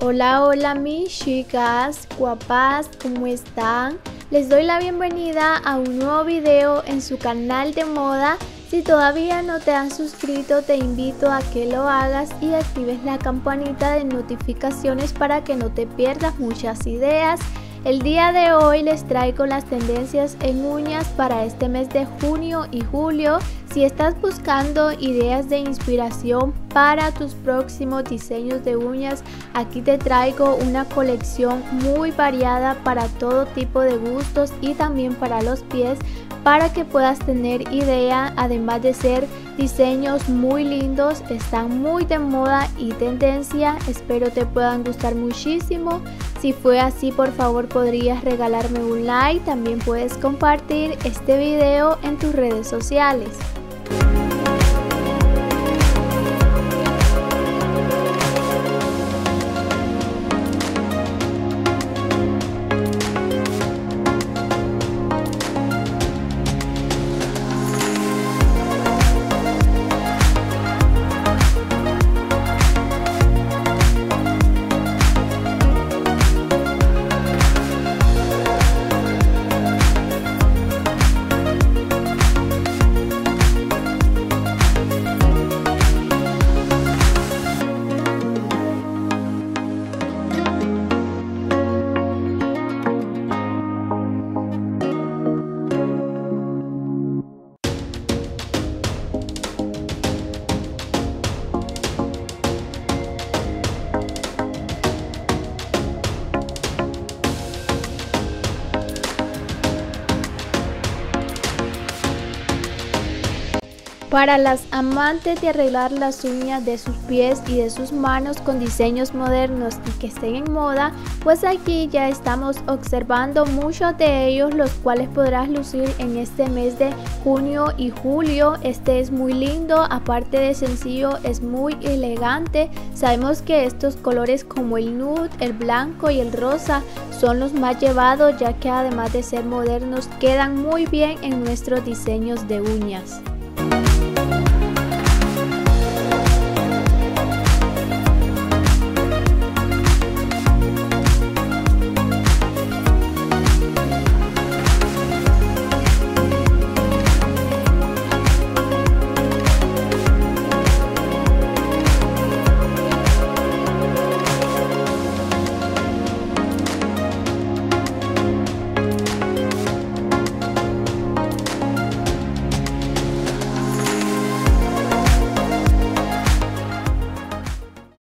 Hola, hola mis chicas, guapas, ¿cómo están? Les doy la bienvenida a un nuevo video en su canal de moda. Si todavía no te has suscrito, te invito a que lo hagas y actives la campanita de notificaciones para que no te pierdas muchas ideas. El día de hoy les traigo las tendencias en uñas para este mes de junio y julio si estás buscando ideas de inspiración para tus próximos diseños de uñas, aquí te traigo una colección muy variada para todo tipo de gustos y también para los pies para que puedas tener idea, además de ser diseños muy lindos, están muy de moda y tendencia, espero te puedan gustar muchísimo. Si fue así, por favor podrías regalarme un like, también puedes compartir este video en tus redes sociales. Para las amantes de arreglar las uñas de sus pies y de sus manos con diseños modernos y que estén en moda, pues aquí ya estamos observando muchos de ellos los cuales podrás lucir en este mes de junio y julio. Este es muy lindo, aparte de sencillo es muy elegante. Sabemos que estos colores como el nude, el blanco y el rosa son los más llevados ya que además de ser modernos quedan muy bien en nuestros diseños de uñas.